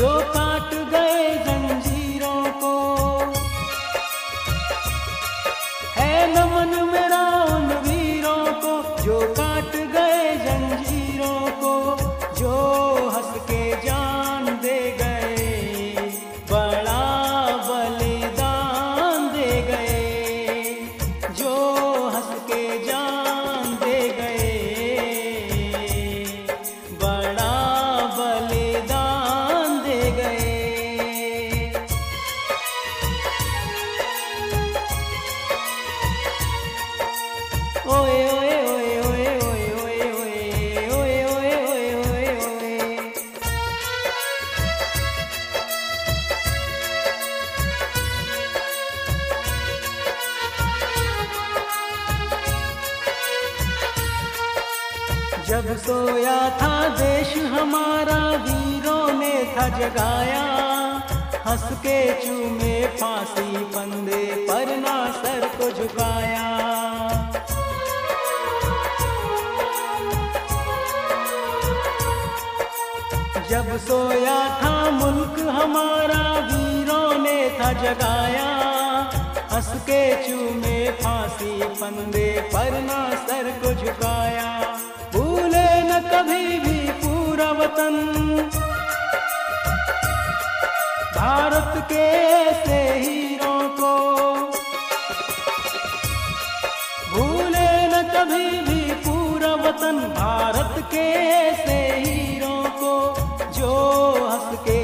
जो पा सोया था देश हमारा वीरों ने था जगाया। हंस के चूमे फांसी पंदे पर ना सर को झुकाया। जब सोया था मुल्क हमारा वीरों ने था जगाया। हंस के चूमे फांसी पंदे पर ना सर को झुकाया। कभी भी पूरा वतन। भारत के से हीरों को भूले न कभी भी पूरा वतन। भारत के से हीरों को जो हंस के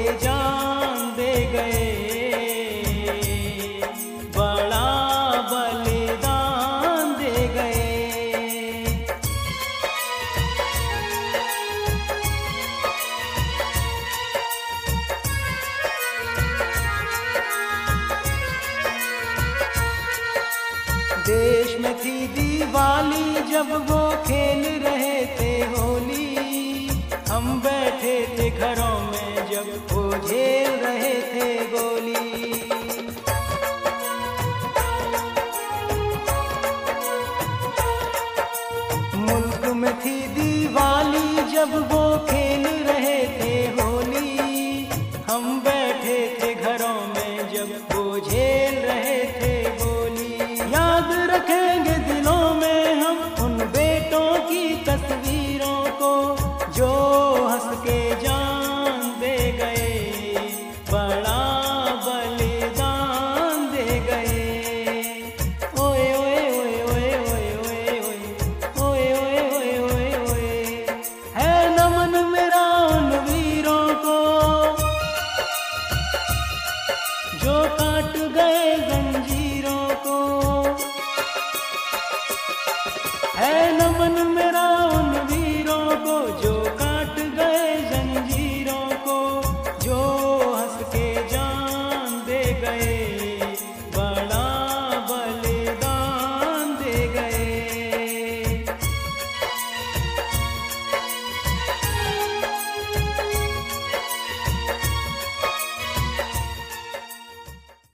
थी दिवाली जब वो खेल रहे थे होली। हम बैठे थे घरों में, जब वो झेल रहे थे गोली। मुल्क में थी दिवाली जब वो खेल जो काट गए जंजीरों को। है नमन मेरा